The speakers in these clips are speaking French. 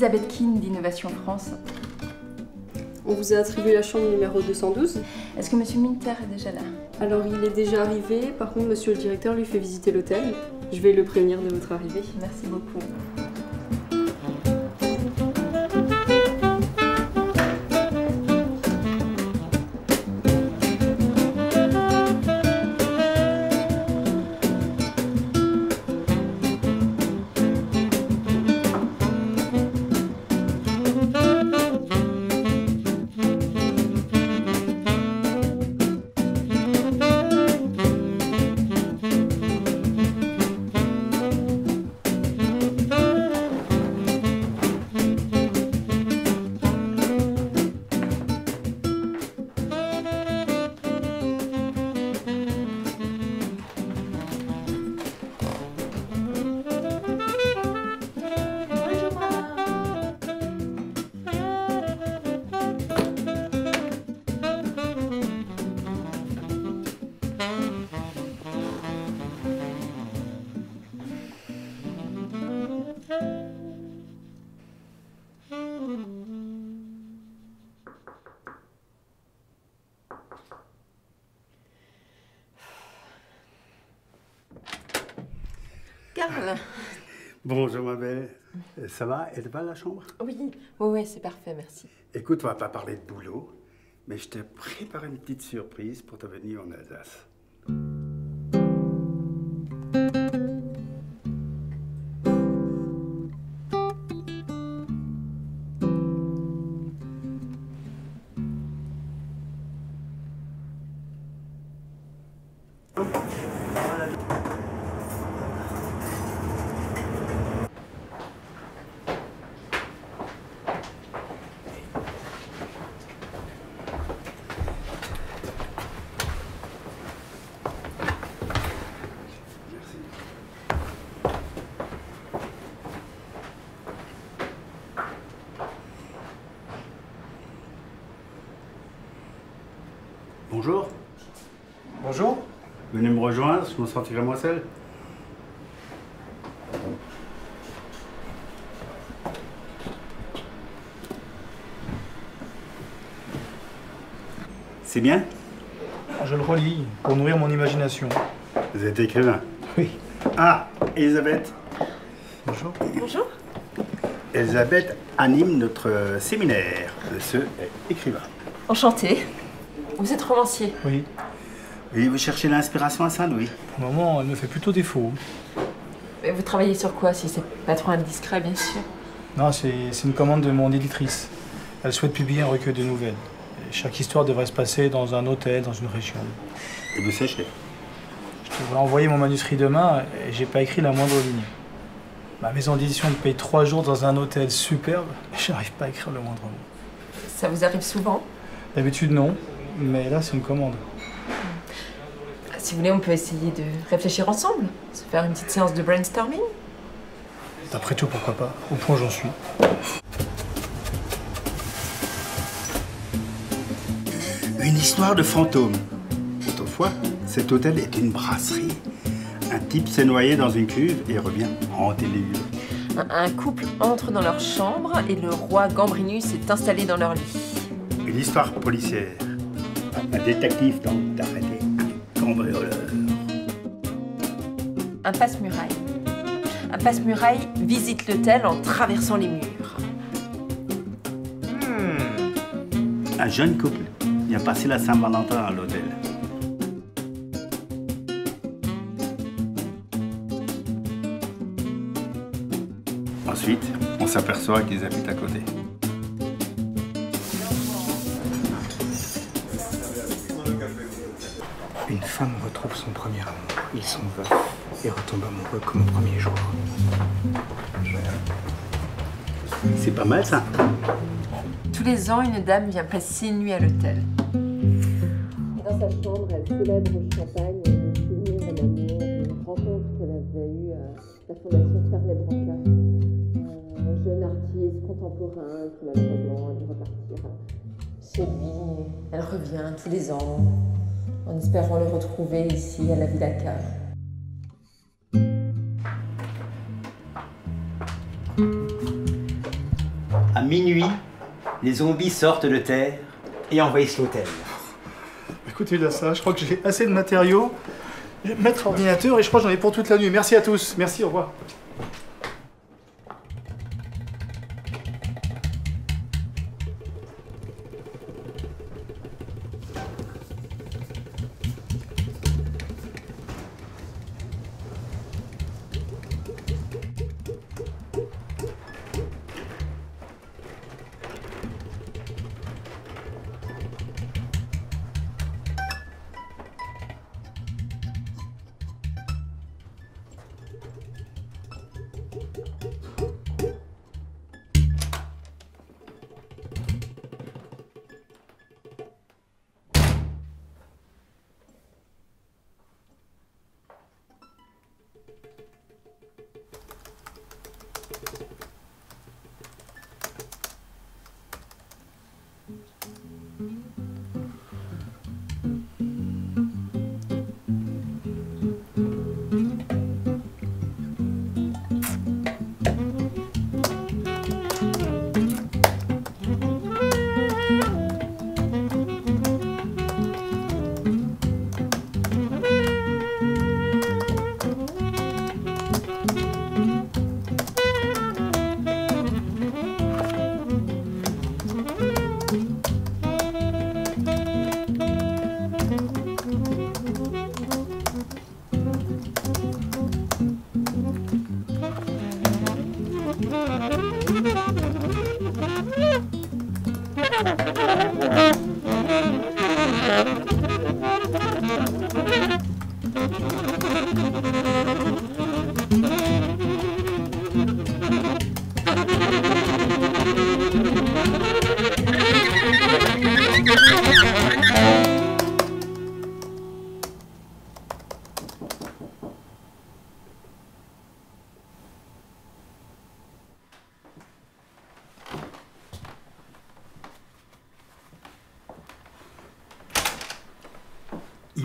Elisabeth Keane d'Innovation France. On vous a attribué la chambre numéro 212. Est-ce que Monsieur Minter est déjà là? Alors il est déjà arrivé, par contre monsieur le directeur lui fait visiter l'hôtel. Je vais le prévenir de votre arrivée. Merci beaucoup. Bonjour ma belle. Ça va? Elle va la chambre? Oui, oui, oui, c'est parfait, merci. Écoute, on va pas parler de boulot, mais je t'ai préparé une petite surprise pour ta venue en Alsace. Bonjour. Bonjour. Venez me rejoindre, je me sentirai moins seul. C'est bien? Je le relis pour nourrir mon imagination. Vous êtes écrivain? Oui. Ah, Elisabeth. Bonjour. Bonjour. Elisabeth anime notre séminaire de ce écrivain. Enchantée. Vous êtes romancier Oui. Oui, vous cherchez l'inspiration à Saint-Louis. Pour le moment, elle me fait plutôt défaut. Mais vous travaillez sur quoi, si c'est pas trop indiscret, bien sûr? Non, c'est une commande de mon éditrice. Elle souhaite publier un recueil de nouvelles. Et chaque histoire devrait se passer dans un hôtel, dans une région. Et vous séchez. Je devrais envoyer mon manuscrit demain et j'ai pas écrit la moindre ligne. Ma maison d'édition me paye trois jours dans un hôtel superbe et j'arrive pas à écrire le moindre mot. Ça vous arrive souvent? D'habitude, non, mais là, c'est une commande. Si vous voulez, on peut essayer de réfléchir ensemble, se faire une petite séance de brainstorming. Après tout, pourquoi pas Au point j'en suis. Une histoire de fantôme. Autrefois, cet hôtel est une brasserie. Un type s'est noyé dans une cuve et revient hanter les lieux. Un, un couple entre dans leur chambre et le roi Gambrinus est installé dans leur lit. Une histoire policière. Un détective tente d'arrêter un cambrioleur. Un passe-muraille. Un passe-muraille visite l'hôtel en traversant les murs. Un jeune couple vient passer la Saint-Valentin à l'hôtel. Ensuite, on s'aperçoit qu'ils habitent à côté. Une femme retrouve son premier amour. Ils sont veufs et retombent amoureux comme au premier jour. C'est pas mal ça Tous les ans, une dame vient passer une nuit à l'hôtel. Dans sa chambre, elle célèbre au champagne le souvenir d'un amour, d'une rencontre qu'elle avait eue à la Fondation Charles Branca. Un jeune artiste contemporain qui malheureusement a dû repartir Chez lui, elle revient tous les ans, en espérant le retrouver ici à la Villa Cave. minuit, les zombies sortent de terre et envahissent l'hôtel. Écoutez, là, ça, je crois que j'ai assez de matériaux. Je vais mettre l'ordinateur et je crois que j'en ai pour toute la nuit. Merci à tous. Merci, au revoir.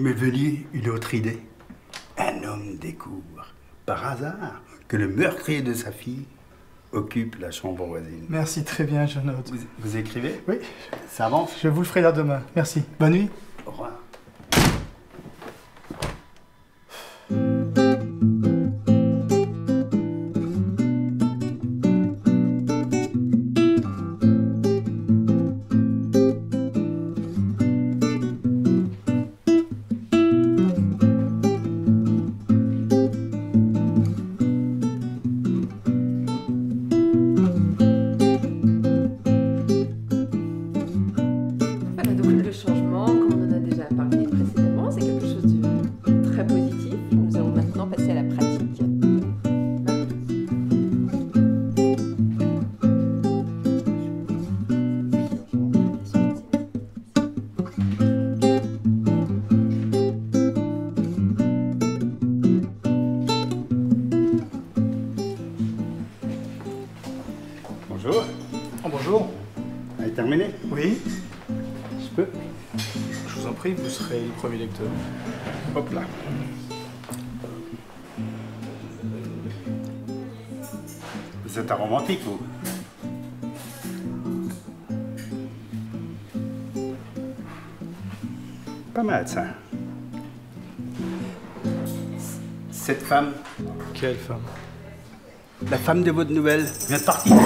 M'est venu une autre idée. Un homme découvre, par hasard, que le meurtrier de sa fille occupe la chambre voisine. Merci, très bien, je note. Vous, vous écrivez? Oui, Ça avance? Je vous le ferai là demain. Merci. Bonne nuit. Vous serez le premier lecteur. Hop là. Vous êtes un romantique, vous Pas mal, ça. Cette femme, Quelle femme? La femme de votre nouvelle, vient de partir.